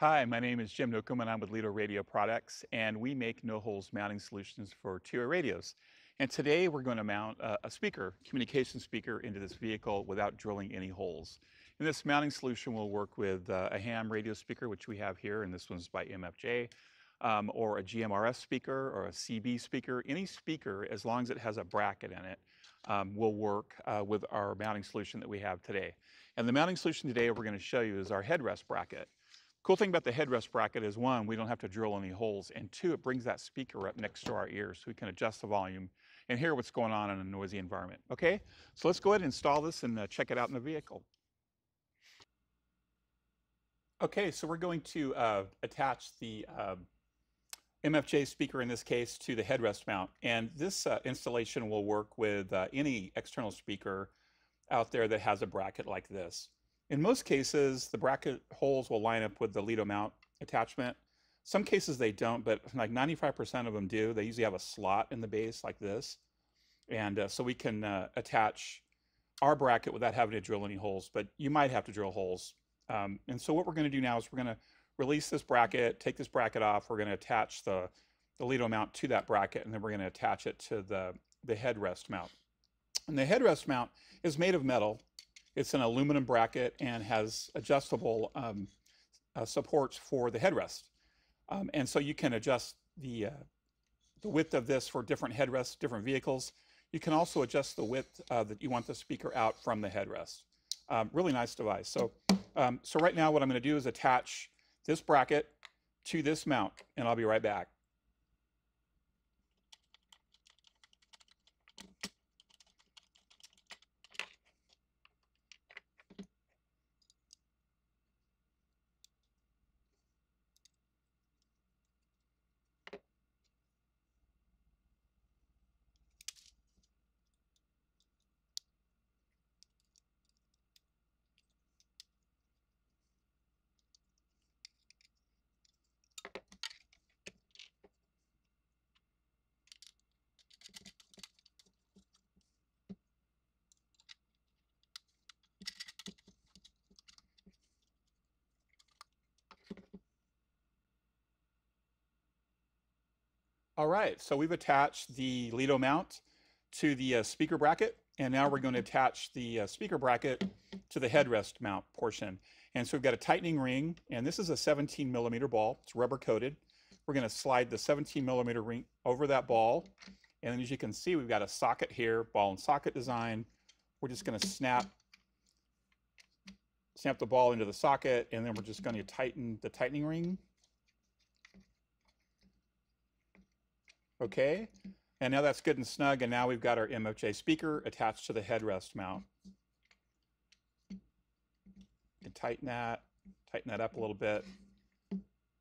Hi, my name is Jim Newcomb and I'm with Lido Radio Products and we make no-holes mounting solutions for two-way radios. And today we're going to mount a, a, speaker, communication speaker into this vehicle without drilling any holes. And this mounting solution will work with uh, a ham radio speaker, which we have here, and this one's by MFJ, um, or a GMRS speaker or a CB speaker. Any speaker, as long as it has a bracket in it, um, will work uh, with our mounting solution that we have today. And the mounting solution today we're going to show you is our headrest bracket. Cool thing about the headrest bracket is one, we don't have to drill any holes, and two, it brings that speaker up next to our ears so we can adjust the volume and hear what's going on in a noisy environment. Okay, so let's go ahead and install this and uh, check it out in the vehicle. Okay, so we're going to uh, attach the uh, um, MFJ speaker in this case to the headrest mount, and this uh, installation will work with uh, any external speaker out there that has a bracket like this. In most cases, the bracket holes will line up with the Lido mount attachment. Some cases they don't, but like 95% of them do. They usually have a slot in the base like this. And uh, so we can uh, attach our bracket without having to drill any holes, but you might have to drill holes. Um, and so what we're gonna do now is we're gonna release this bracket, take this bracket off, we're gonna attach the, the Lido mount to that bracket, and then we're gonna attach it to the, the headrest mount. And the headrest mount is made of metal, it's an aluminum bracket and has adjustable um, uh, supports for the headrest. Um, and so you can adjust the, uh, the width of this for different headrests, different vehicles. You can also adjust the width uh, that you want the speaker out from the headrest. Um, really nice device. So, um, so right now what I'm going to do is attach this bracket to this mount, and I'll be right back. All right, so we've attached the Lido mount to the uh, speaker bracket, and now we're going to attach the uh, speaker bracket to the headrest mount portion. And so we've got a tightening ring, and this is a 17 millimeter ball. It's rubber coated. We're going to slide the 17 millimeter ring over that ball. And as you can see, we've got a socket here, ball and socket design. We're just going to snap snap the ball into the socket, and then we're just going to tighten the tightening ring Okay, and now that's good and snug, and now we've got our MFJ speaker attached to the headrest mount. You can tighten that, tighten that up a little bit.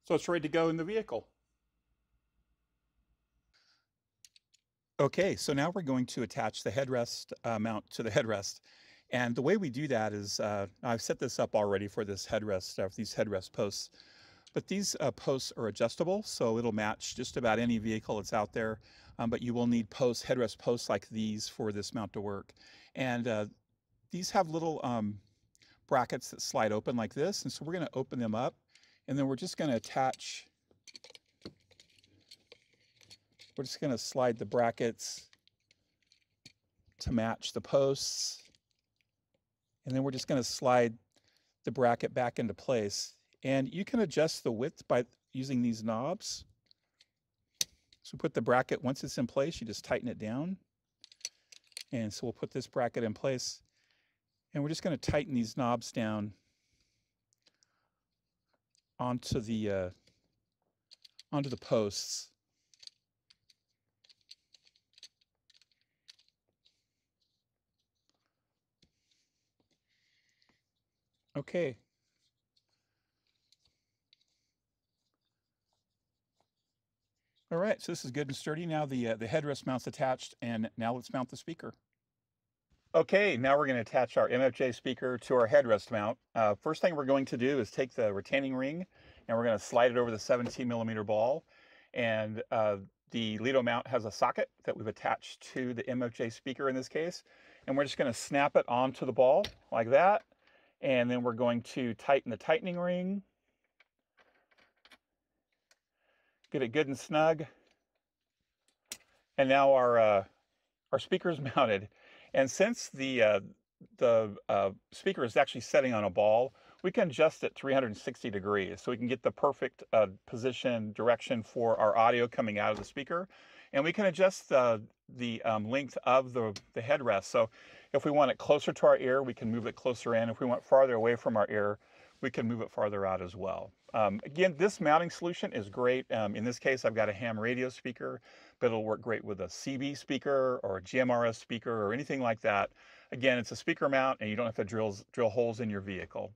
So it's ready to go in the vehicle. Okay, so now we're going to attach the headrest uh, mount to the headrest. And the way we do that is, uh, I've set this up already for this headrest, uh, these headrest posts. But these uh, posts are adjustable, so it'll match just about any vehicle that's out there. Um, but you will need posts, headrest posts like these for this mount to work. And uh, these have little um, brackets that slide open like this. And so we're going to open them up. And then we're just going to attach, we're just going to slide the brackets to match the posts. And then we're just going to slide the bracket back into place. And you can adjust the width by using these knobs. So put the bracket, once it's in place, you just tighten it down. And so we'll put this bracket in place. And we're just going to tighten these knobs down onto the uh, onto the posts. Okay, All right, so this is good and sturdy. Now the, uh, the headrest mount's attached, and now let's mount the speaker. Okay, now we're going to attach our MFJ speaker to our headrest mount. Uh, first thing we're going to do is take the retaining ring, and we're going to slide it over the 17 millimeter ball. And uh, the Lido mount has a socket that we've attached to the MFJ speaker in this case. And we're just going to snap it onto the ball like that. And then we're going to tighten the tightening ring get it good and snug. And now our, uh, our speaker is mounted. And since the, uh, the uh, speaker is actually setting on a ball, we can adjust it 360 degrees so we can get the perfect uh, position direction for our audio coming out of the speaker and we can adjust the, the um, length of the, the headrest so if we want it closer to our ear we can move it closer in if we want farther away from our ear we can move it farther out as well. Um, again this mounting solution is great. Um, in this case I've got a ham radio speaker but it'll work great with a CB speaker or a GMRS speaker or anything like that. Again it's a speaker mount and you don't have to drill drill holes in your vehicle